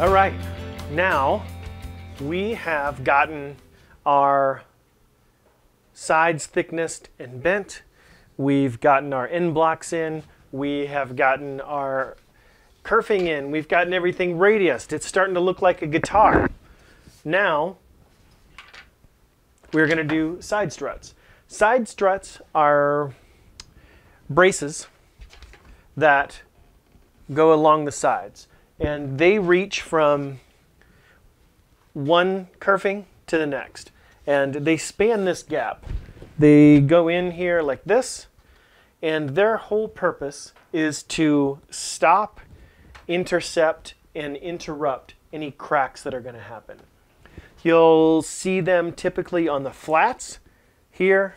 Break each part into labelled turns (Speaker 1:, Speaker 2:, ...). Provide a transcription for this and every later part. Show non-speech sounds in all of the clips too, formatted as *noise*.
Speaker 1: All right, now we have gotten our sides thicknessed and bent. We've gotten our end blocks in. We have gotten our kerfing in. We've gotten everything radiused. It's starting to look like a guitar. Now, we're going to do side struts. Side struts are braces that go along the sides and they reach from one kerfing to the next and they span this gap. They go in here like this and their whole purpose is to stop, intercept, and interrupt any cracks that are going to happen. You'll see them typically on the flats, here,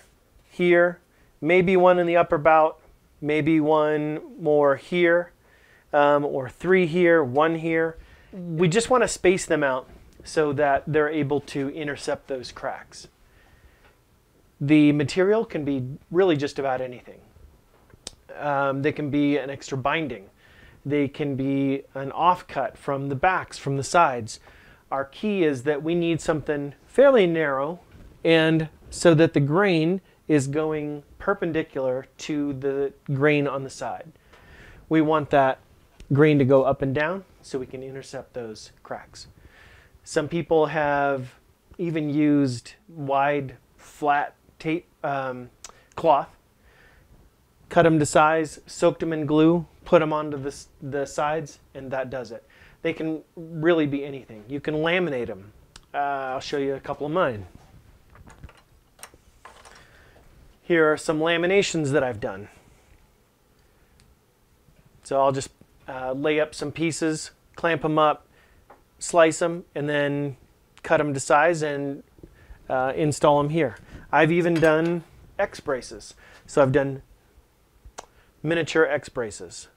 Speaker 1: here, maybe one in the upper bout, maybe one more here, um, or three here, one here. We just want to space them out so that they're able to intercept those cracks. The material can be really just about anything. Um, they can be an extra binding. They can be an offcut from the backs, from the sides. Our key is that we need something fairly narrow and so that the grain is going perpendicular to the grain on the side. We want that grain to go up and down so we can intercept those cracks. Some people have even used wide, flat tape um, cloth, cut them to size, soaked them in glue, put them onto the, the sides, and that does it. They can really be anything. You can laminate them. Uh, I'll show you a couple of mine. Here are some laminations that I've done. So I'll just uh, lay up some pieces, clamp them up, slice them, and then cut them to size and uh, install them here. I've even done X braces. So I've done miniature X braces.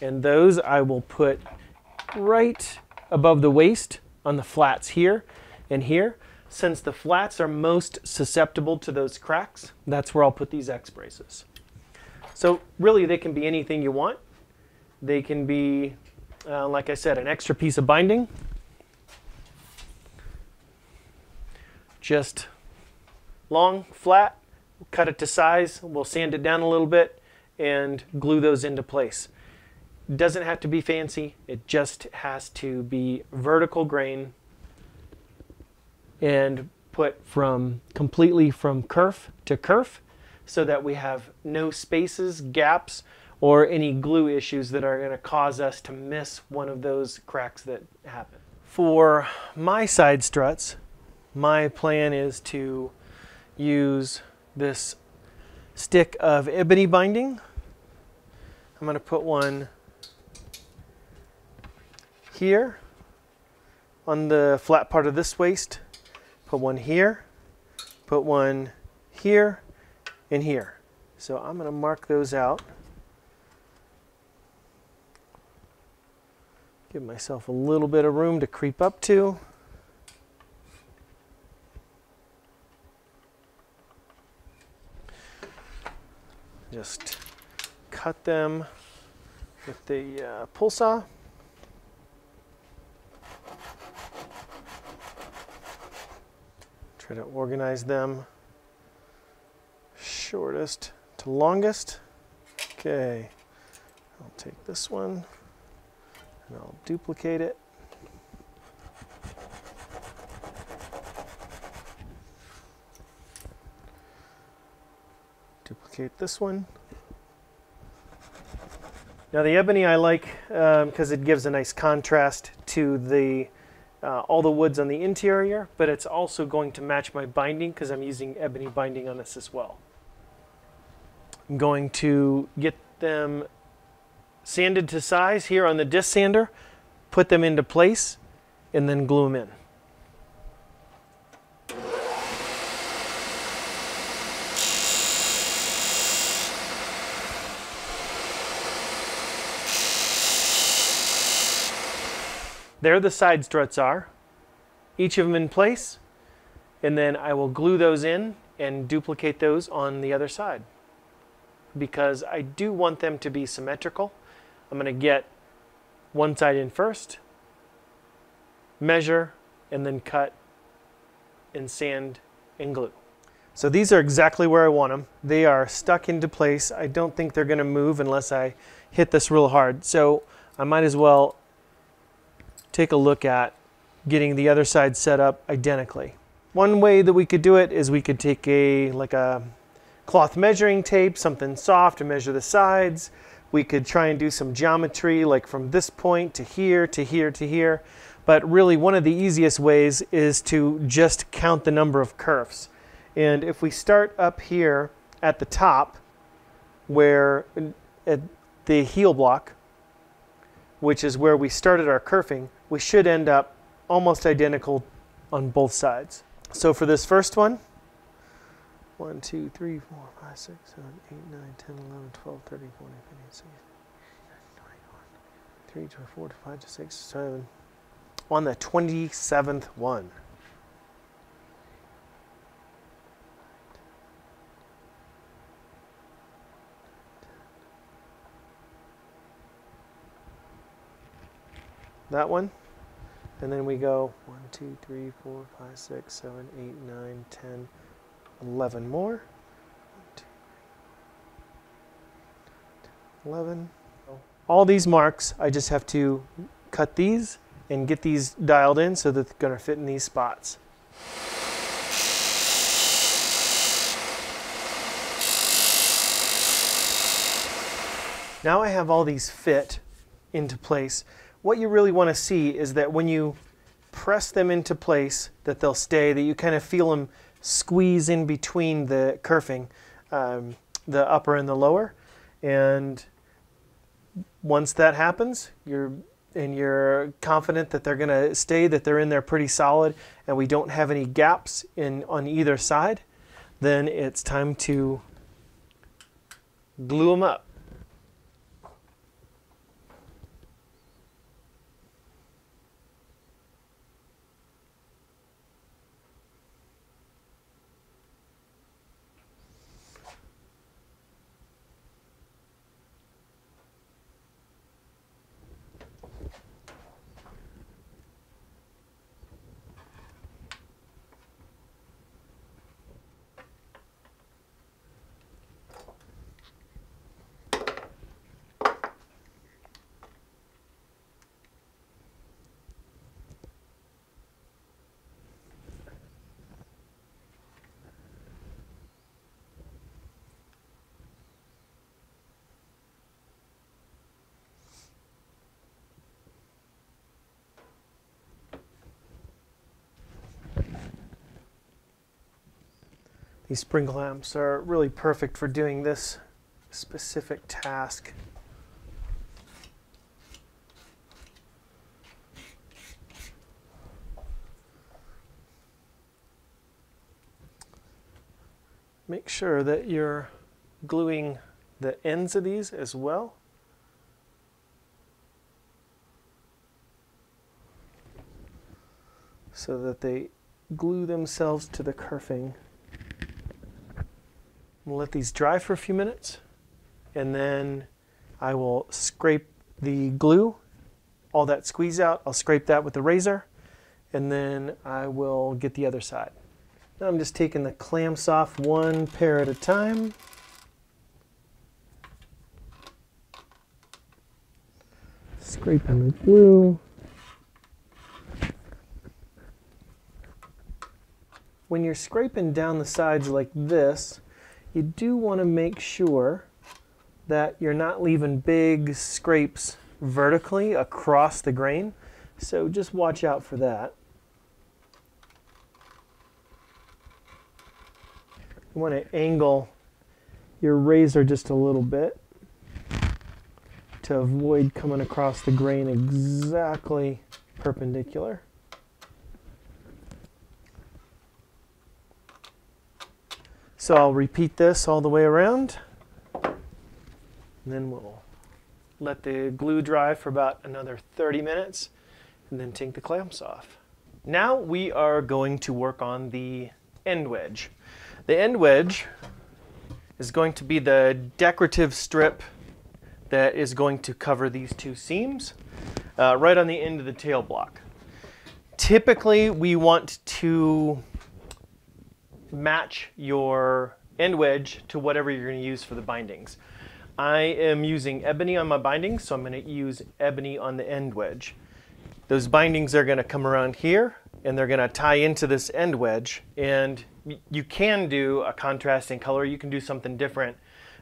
Speaker 1: And those I will put right above the waist on the flats here and here. Since the flats are most susceptible to those cracks, that's where I'll put these X braces. So really they can be anything you want. They can be, uh, like I said, an extra piece of binding. Just long, flat, cut it to size. We'll sand it down a little bit and glue those into place. Doesn't have to be fancy. It just has to be vertical grain and put from completely from kerf to kerf so that we have no spaces, gaps, or any glue issues that are going to cause us to miss one of those cracks that happen. For my side struts, my plan is to use this stick of ebony binding. I'm going to put one here on the flat part of this waist, put one here, put one here, and here. So I'm going to mark those out. Give myself a little bit of room to creep up to. Just cut them with the uh, pull saw. Try to organize them shortest to longest. Okay, I'll take this one and I'll duplicate it. Duplicate this one. Now the ebony I like because um, it gives a nice contrast to the uh, all the woods on the interior, but it's also going to match my binding because I'm using ebony binding on this as well. I'm going to get them sanded to size here on the disc sander, put them into place, and then glue them in. There the side struts are, each of them in place, and then I will glue those in and duplicate those on the other side because I do want them to be symmetrical. I'm going to get one side in first, measure, and then cut and sand and glue. So these are exactly where I want them. They are stuck into place. I don't think they're gonna move unless I hit this real hard. So I might as well take a look at getting the other side set up identically. One way that we could do it is we could take a like a cloth measuring tape, something soft to measure the sides. We could try and do some geometry like from this point to here to here to here. But really one of the easiest ways is to just count the number of kerfs. And if we start up here at the top where at the heel block, which is where we started our kerfing, we should end up almost identical on both sides. So for this first one, 1, 2, 3, 4, 5, 6, 7, 8, 9, 10, 11, 12, 13, 14, 15, 16, 21, 3, 4, 5, 6, 7. On the 27th one. that one. And then we go 1, 2, 3, 4, 5, 6, 7, 8, 9, 10, 11 more. 11. All these marks, I just have to cut these and get these dialed in so that they're going to fit in these spots. Now I have all these fit into place what you really want to see is that when you press them into place, that they'll stay, that you kind of feel them squeeze in between the kerfing, um, the upper and the lower. And once that happens, you're and you're confident that they're going to stay, that they're in there pretty solid, and we don't have any gaps in on either side, then it's time to glue them up. These spring clamps are really perfect for doing this specific task. Make sure that you're gluing the ends of these as well. so that they glue themselves to the kerfing. We'll let these dry for a few minutes and then I will scrape the glue, all that squeeze out. I'll scrape that with the razor and then I will get the other side. Now I'm just taking the clamps off one pair at a time. Scraping the glue. When you're scraping down the sides like this, you do want to make sure that you're not leaving big scrapes vertically across the grain. So just watch out for that. You want to angle your razor just a little bit to avoid coming across the grain exactly perpendicular. So I'll repeat this all the way around. And then we'll let the glue dry for about another 30 minutes and then take the clamps off. Now we are going to work on the end wedge. The end wedge is going to be the decorative strip that is going to cover these two seams uh, right on the end of the tail block. typically we want to match your end wedge to whatever you're going to use for the bindings. I am using ebony on my bindings, so I'm going to use ebony on the end wedge. Those bindings are going to come around here and they're going to tie into this end wedge and you can do a contrasting color, you can do something different,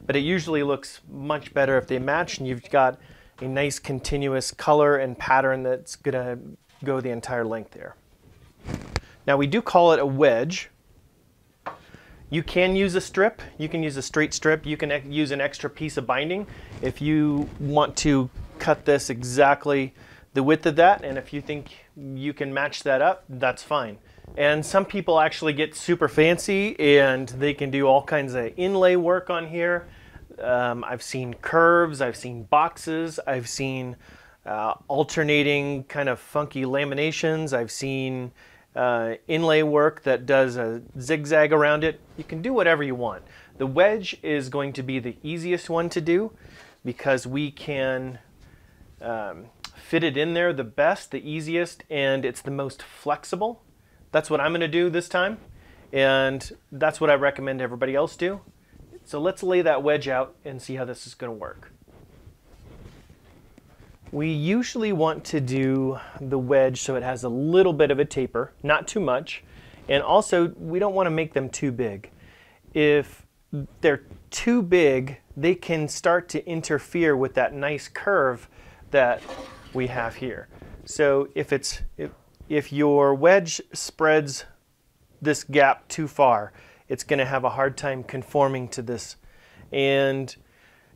Speaker 1: but it usually looks much better if they match and you've got a nice continuous color and pattern that's going to go the entire length there. Now we do call it a wedge. You can use a strip, you can use a straight strip, you can use an extra piece of binding if you want to cut this exactly the width of that. And if you think you can match that up, that's fine. And some people actually get super fancy and they can do all kinds of inlay work on here. Um, I've seen curves, I've seen boxes, I've seen uh, alternating kind of funky laminations, I've seen uh, inlay work that does a zigzag around it. You can do whatever you want. The wedge is going to be the easiest one to do because we can um, fit it in there the best, the easiest, and it's the most flexible. That's what I'm going to do this time, and that's what I recommend everybody else do. So let's lay that wedge out and see how this is going to work. We usually want to do the wedge so it has a little bit of a taper, not too much, and also we don't want to make them too big. If they're too big, they can start to interfere with that nice curve that we have here. So if it's if, if your wedge spreads this gap too far, it's going to have a hard time conforming to this. And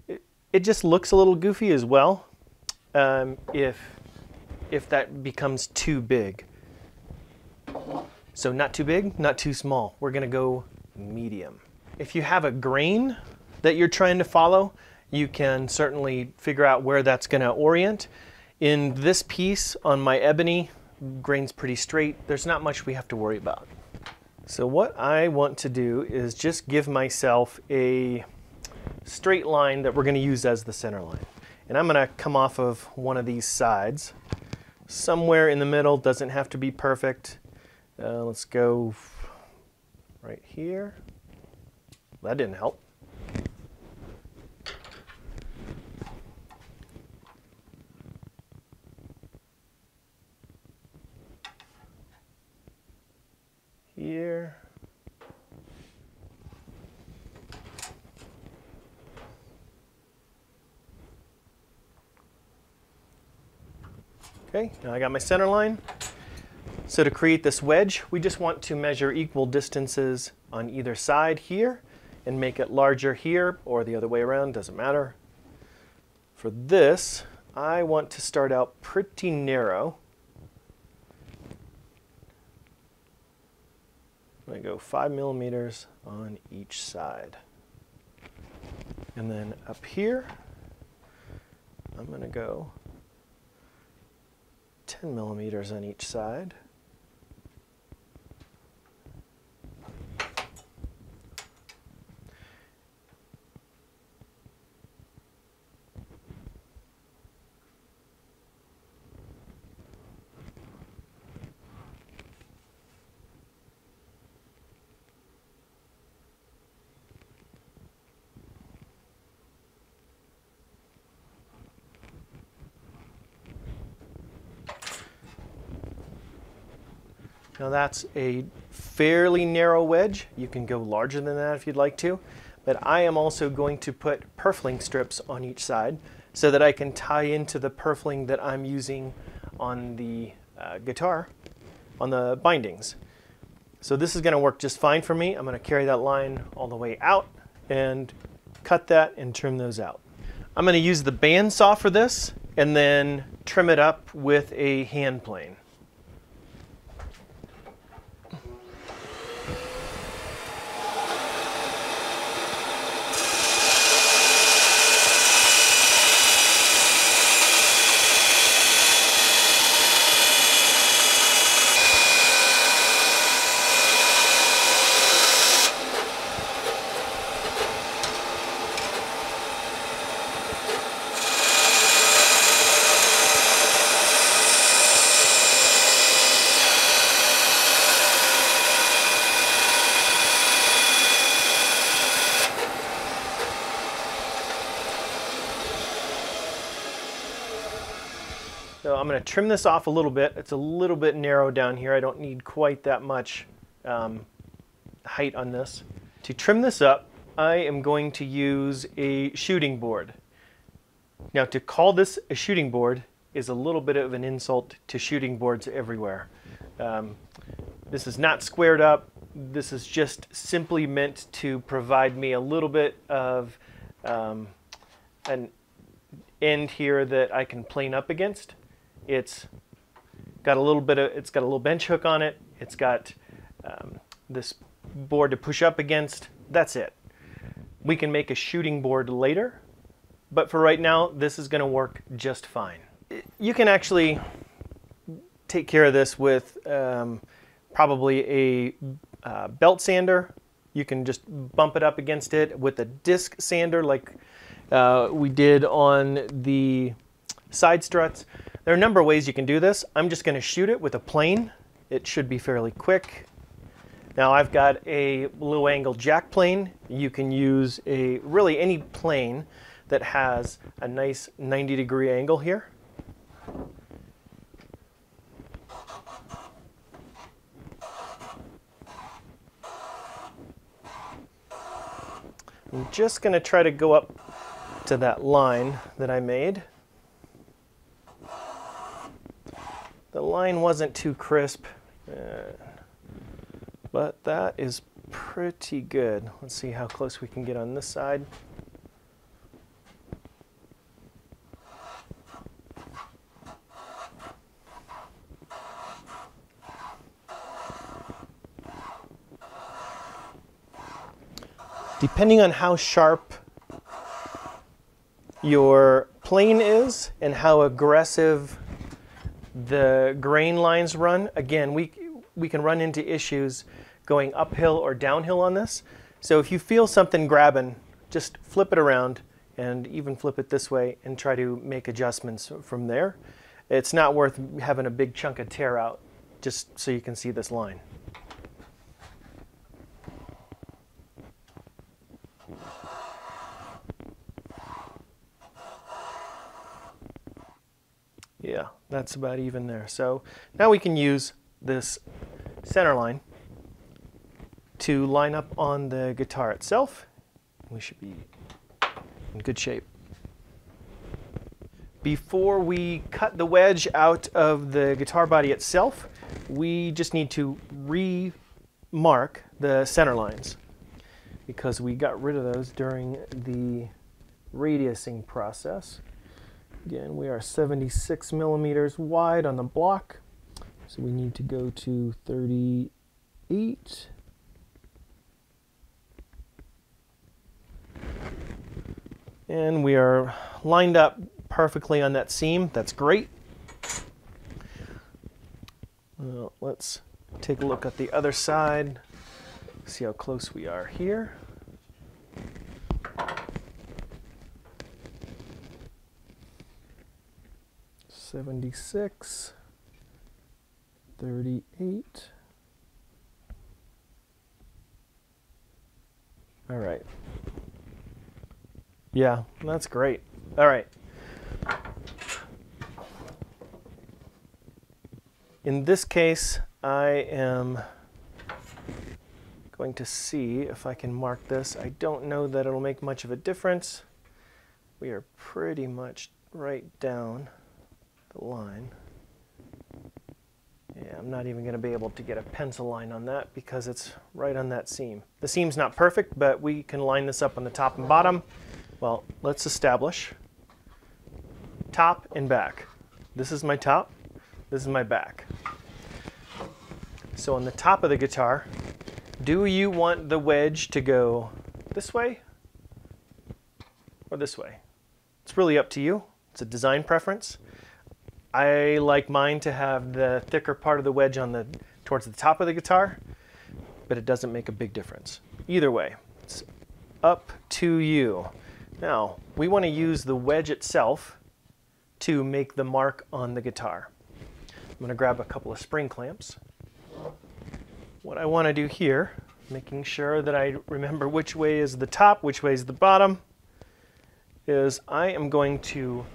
Speaker 1: it, it just looks a little goofy as well um, if, if that becomes too big. So not too big, not too small. We're to go medium. If you have a grain that you're trying to follow, you can certainly figure out where that's to orient. In this piece on my ebony, grain's pretty straight. There's not much we have to worry about. So what I want to do is just give myself a straight line that we're to use as the center line. And I'm going to come off of one of these sides. Somewhere in the middle, doesn't have to be perfect. Uh, let's go right here. That didn't help. here. Okay, now I got my center line. So to create this wedge, we just want to measure equal distances on either side here and make it larger here or the other way around, doesn't matter. For this, I want to start out pretty narrow I'm going to go five millimeters on each side. And then up here, I'm going to go 10 millimeters on each side. Now that's a fairly narrow wedge. You can go larger than that if you'd like to. But I am also going to put purfling strips on each side so that I can tie into the purfling that I'm using on the uh, guitar, on the bindings. So this is going to work just fine for me. I'm going to carry that line all the way out and cut that and trim those out. I'm going to use the bandsaw for this and then trim it up with a hand plane. Trim this off a little bit. It's a little bit narrow down here. I don't need quite that much um, height on this. To trim this up, I am going to use a shooting board. Now to call this a shooting board is a little bit of an insult to shooting boards everywhere. Um, this is not squared up. This is just simply meant to provide me a little bit of um, an end here that I can plane up against. It's got a little bit of, it's got a little bench hook on it. It's got um, this board to push up against. That's it. We can make a shooting board later, but for right now, this is gonna work just fine. You can actually take care of this with um, probably a uh, belt sander. You can just bump it up against it with a disc sander like uh, we did on the side struts. There are a number of ways you can do this. I'm just going to shoot it with a plane. It should be fairly quick. Now I've got a low angle jack plane. You can use a really any plane that has a nice 90 degree angle here. I'm just going to try to go up to that line that I made. Line wasn't too crisp, uh, but that is pretty good. Let's see how close we can get on this side. Depending on how sharp your plane is and how aggressive the grain lines run, again, we, we can run into issues going uphill or downhill on this. So if you feel something grabbing, just flip it around and even flip it this way and try to make adjustments from there. It's not worth having a big chunk of tear out just so you can see this line. Yeah, that's about even there. So now we can use this center line to line up on the guitar itself. We should be in good shape. Before we cut the wedge out of the guitar body itself, we just need to re-mark the center lines because we got rid of those during the radiusing process. Again, we are 76 millimeters wide on the block, so we need to go to 38. And we are lined up perfectly on that seam. That's great. Well, let's take a look at the other side, see how close we are here. 76, 38. All right. Yeah, that's great. All right. In this case, I am going to see if I can mark this. I don't know that it'll make much of a difference. We are pretty much right down the line. Yeah, I'm not even going to be able to get a pencil line on that because it's right on that seam. The seam's not perfect, but we can line this up on the top and bottom. Well, let's establish top and back. This is my top, this is my back. So on the top of the guitar, do you want the wedge to go this way or this way? It's really up to you. It's a design preference. I like mine to have the thicker part of the wedge on the towards the top of the guitar, but it doesn't make a big difference. Either way, it's up to you. Now, we want to use the wedge itself to make the mark on the guitar. I'm going to grab a couple of spring clamps. What I want to do here, making sure that I remember which way is the top, which way is the bottom, is I am going to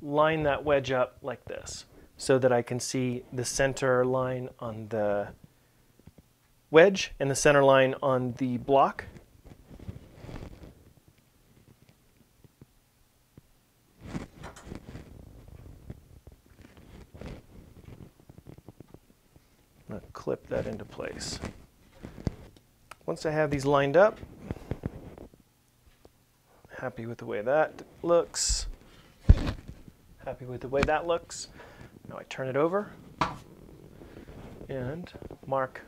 Speaker 1: line that wedge up like this so that I can see the center line on the wedge and the center line on the block. I'll clip that into place. Once I have these lined up, happy with the way that looks, happy with the way that looks. Now I turn it over and mark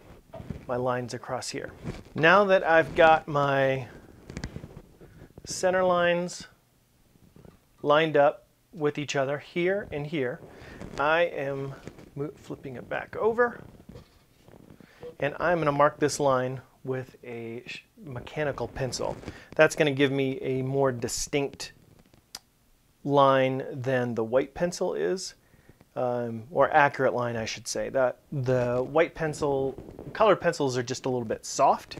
Speaker 1: my lines across here. Now that I've got my center lines lined up with each other here and here, I am flipping it back over and I'm going to mark this line with a mechanical pencil. That's going to give me a more distinct line than the white pencil is, um, or accurate line, I should say. That the white pencil, colored pencils are just a little bit soft,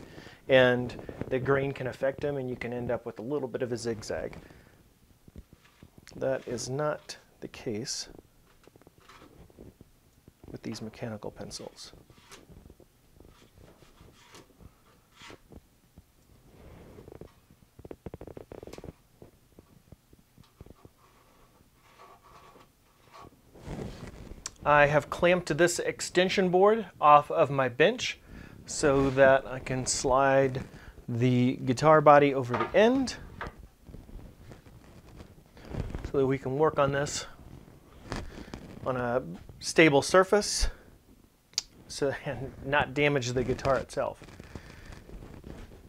Speaker 1: and the grain can affect them, and you can end up with a little bit of a zigzag. That is not the case with these mechanical pencils. I have clamped this extension board off of my bench so that I can slide the guitar body over the end so that we can work on this on a stable surface so *laughs* and not damage the guitar itself.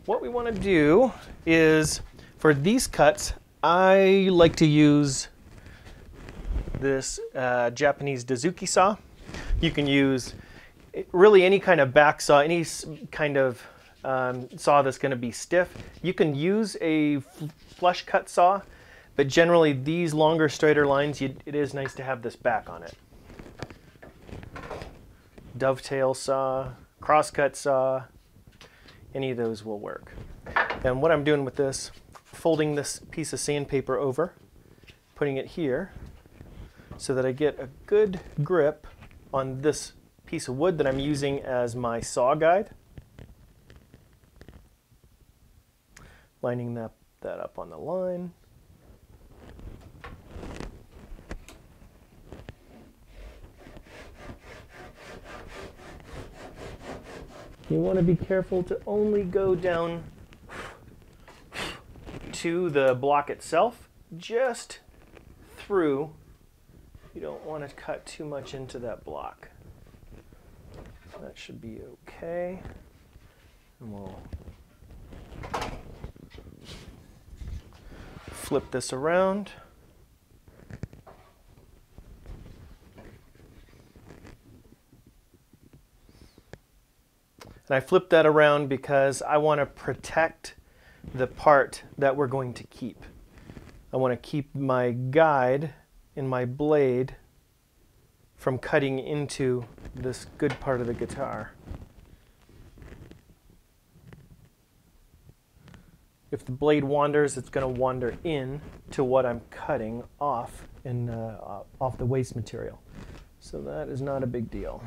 Speaker 1: What we want to do is for these cuts I like to use this uh, Japanese Dozuki saw. You can use really any kind of back saw, any kind of um, saw that's going to be stiff. You can use a flush cut saw, but generally these longer, straighter lines, you, it is nice to have this back on it. Dovetail saw, crosscut saw, any of those will work. And what I'm doing with this, folding this piece of sandpaper over, putting it here, so that I get a good grip on this piece of wood that I'm using as my saw guide. Lining that, that up on the line. You want to be careful to only go down to the block itself, just through you don't want to cut too much into that block. That should be okay. And we'll flip this around. And I flip that around because I want to protect the part that we're going to keep. I want to keep my guide in my blade from cutting into this good part of the guitar. If the blade wanders, it's going to wander in to what I'm cutting off in, uh, off the waste material. So that is not a big deal.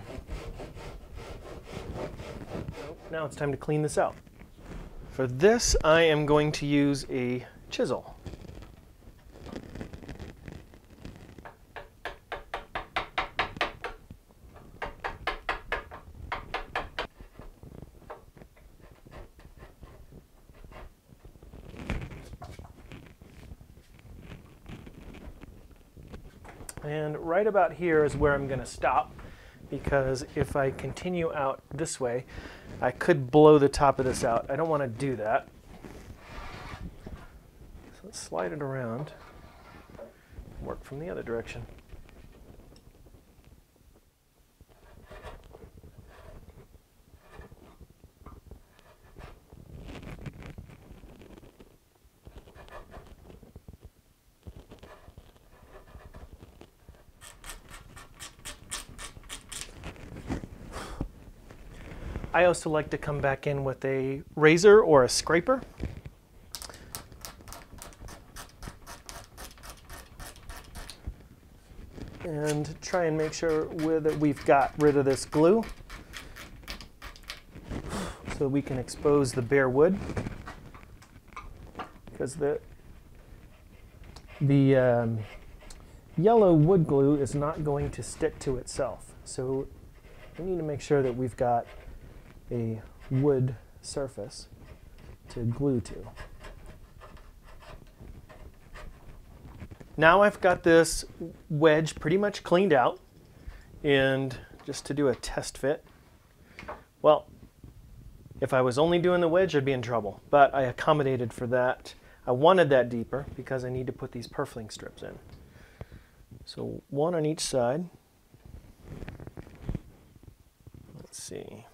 Speaker 1: Now it's time to clean this out. For this, I am going to use a chisel. And right about here is where I'm going to stop because if I continue out this way, I could blow the top of this out. I don't want to do that. So let's slide it around, work from the other direction. I also like to come back in with a razor or a scraper. and try and make sure that we've got rid of this glue so we can expose the bare wood because the the um, yellow wood glue is not going to stick to itself. So we need to make sure that we've got a wood surface to glue to. Now I've got this wedge pretty much cleaned out and just to do a test fit, well, if I was only doing the wedge, I'd be in trouble, but I accommodated for that. I wanted that deeper because I need to put these purfling strips in. So one on each side. Let's see.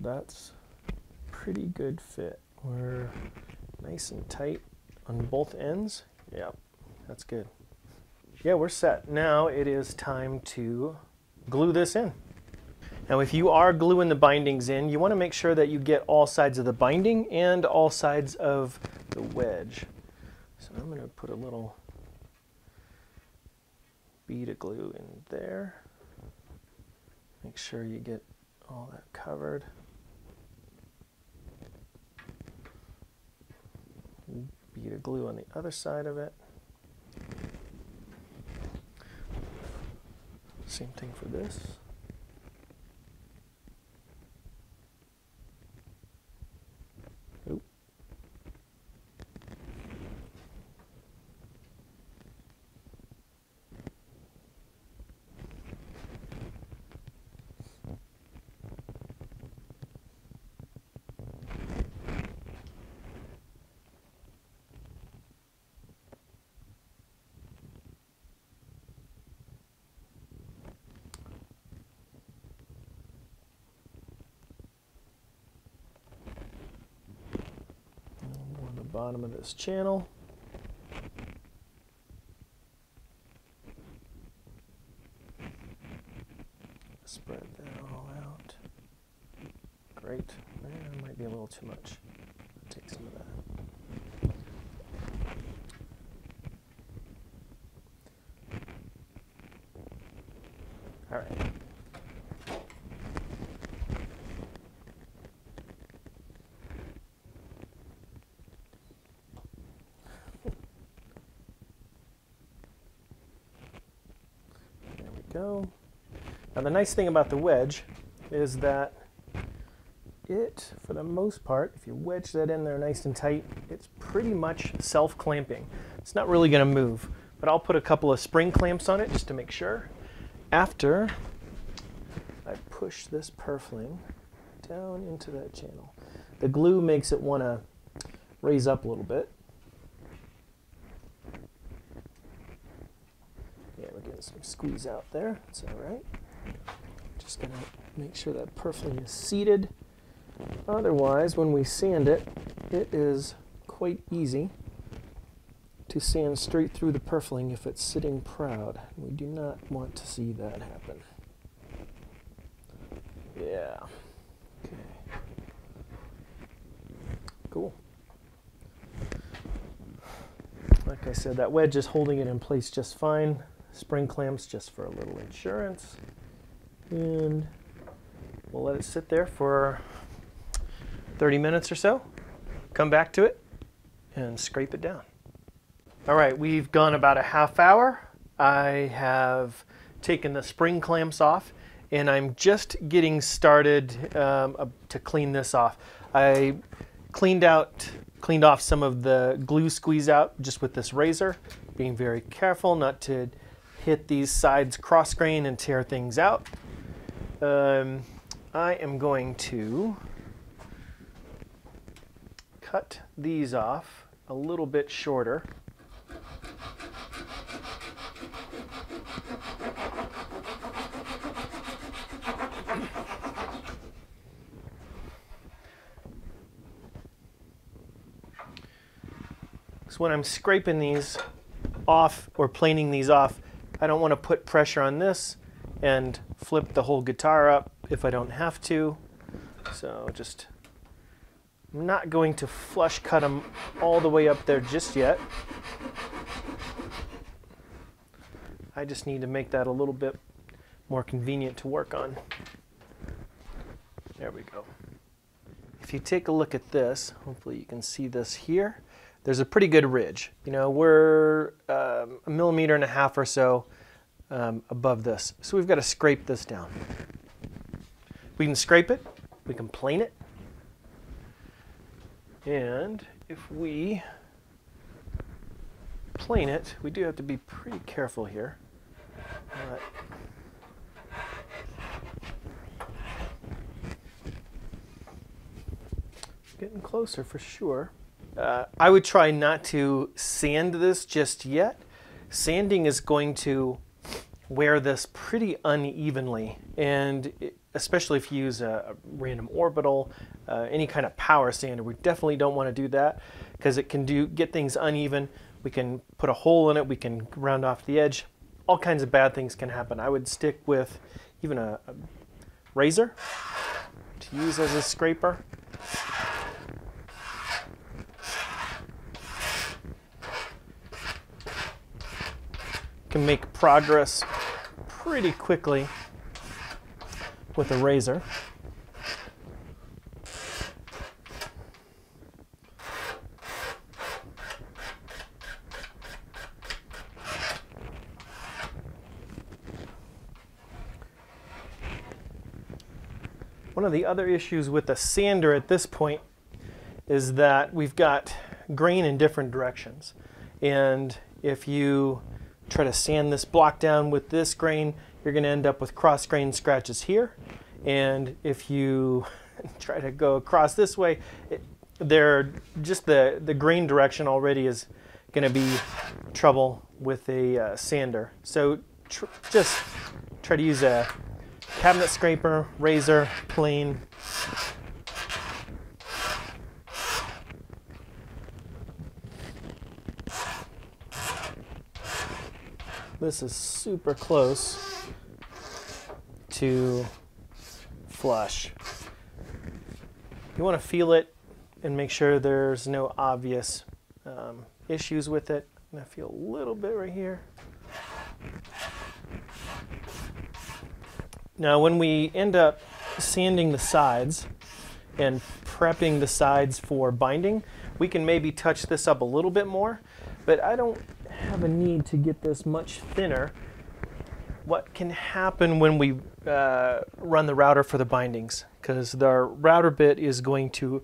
Speaker 1: That's pretty good fit. We're nice and tight on both ends. Yep, that's good. Yeah, we're set. Now it is time to glue this in. Now if you are gluing the bindings in, you want to make sure that you get all sides of the binding and all sides of the wedge. So I'm going to put a little bead of glue in there. Make sure you get all that covered. Bead of glue on the other side of it. Same thing for this. Bottom of this channel. Spread that all out. Great. That might be a little too much. Take some of that. All right. Go. Now the nice thing about the wedge is that it, for the most part, if you wedge that in there nice and tight, it's pretty much self-clamping. It's not really going to move, but I'll put a couple of spring clamps on it just to make sure. After I push this purfling down into that channel, the glue makes it want to raise up a little bit. Squeeze out there. It's all right. Just gonna make sure that purfling is seated. Otherwise, when we sand it, it is quite easy to sand straight through the purfling if it's sitting proud. We do not want to see that happen. Yeah. Okay. Cool. Like I said, that wedge is holding it in place just fine spring clamps just for a little insurance. And we'll let it sit there for 30 minutes or so. Come back to it and scrape it down. All right, we've gone about a half hour. I have taken the spring clamps off and I'm just getting started um, to clean this off. I cleaned out, cleaned off some of the glue squeeze out just with this razor, being very careful not to hit these sides cross grain and tear things out. Um, I am going to cut these off a little bit shorter. So when I'm scraping these off or planing these off, I don't want to put pressure on this and flip the whole guitar up if I don't have to. So just I'm not going to flush cut them all the way up there just yet. I just need to make that a little bit more convenient to work on. There we go. If you take a look at this, hopefully you can see this here, there's a pretty good ridge. You know, we're um, a millimeter and a half or so um, above this. So we've got to scrape this down. We can scrape it, we can plane it, and if we plane it, we do have to be pretty careful here. But getting closer for sure. Uh, I would try not to sand this just yet. Sanding is going to wear this pretty unevenly and especially if you use a, a random orbital, uh, any kind of power sander, we definitely don't want to do that because it can do get things uneven. We can put a hole in it, we can round off the edge. All kinds of bad things can happen. I would stick with even a, a razor to use as a scraper. Can make progress pretty quickly with a razor. One of the other issues with the sander at this point is that we've got grain in different directions. And if you try to sand this block down with this grain, you're going to end up with cross grain scratches here. And if you *laughs* try to go across this way, it, they're just the, the grain direction already is going to be trouble with a uh, sander. So tr just try to use a cabinet scraper, razor, plane, This is super close to flush. You want to feel it and make sure there's no obvious um, issues with it. I'm going to feel a little bit right here. Now when we end up sanding the sides and prepping the sides for binding, we can maybe touch this up a little bit more, but I don't have a need to get this much thinner. What can happen when we uh, run the router for the bindings? Because the router bit is going to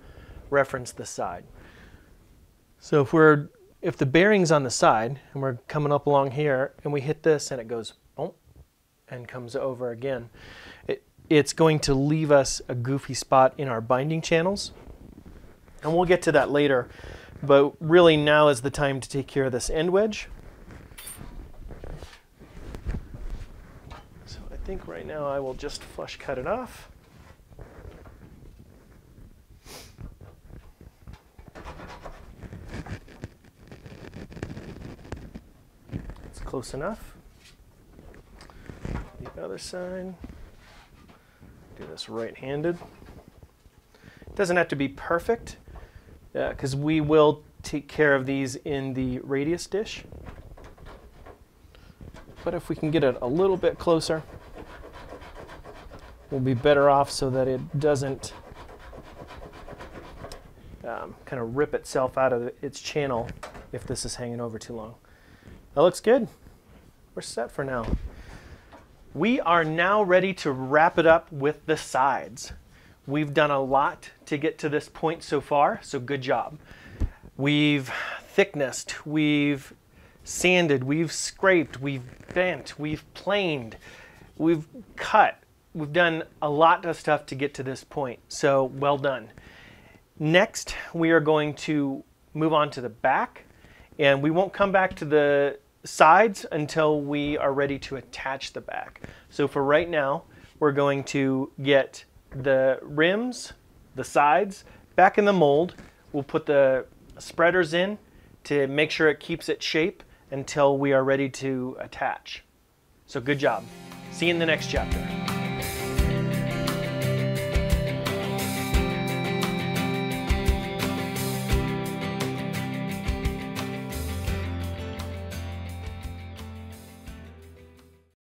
Speaker 1: reference the side. So if we're if the bearing's on the side and we're coming up along here and we hit this and it goes oh, and comes over again, it, it's going to leave us a goofy spot in our binding channels. And we'll get to that later. But really now is the time to take care of this end wedge. So I think right now I will just flush cut it off. It's close enough. The other side. Do this right-handed. It doesn't have to be perfect because we will take care of these in the radius dish. But if we can get it a little bit closer, we'll be better off so that it doesn't um, kind of rip itself out of its channel if this is hanging over too long. That looks good. We're set for now. We are now ready to wrap it up with the sides. We've done a lot to get to this point so far, so good job. We've thicknessed, we've sanded, we've scraped, we've bent, we've planed, we've cut. We've done a lot of stuff to get to this point, so well done. Next, we are going to move on to the back, and we won't come back to the sides until we are ready to attach the back. So for right now, we're going to get the rims, the sides, back in the mold. We'll put the spreaders in to make sure it keeps its shape until we are ready to attach. So good job. See you in the next chapter.